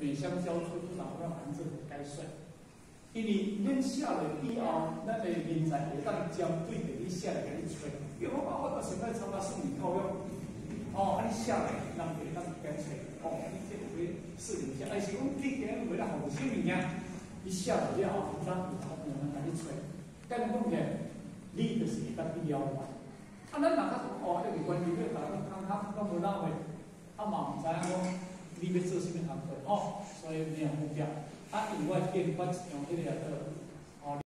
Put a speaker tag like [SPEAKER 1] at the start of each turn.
[SPEAKER 1] 美香蕉出至少要含这个该水。因为恁写了以后，咱的人才会当将对着你写来给你吹。比如讲，我到现在参加数理套用，哦，你写来，人会当跟吹。哦，你这有要试一下，哎，是讲你今日为了好心物件，你写了了后，咱有好人来给你吹。但讲起，你就是会当去了解。啊，咱大家哦，这个关系，你大家刚刚刚无哪会，啊嘛唔知影讲你要做什么工作，哦，所以你有目标。啊，另外，建关用迄个个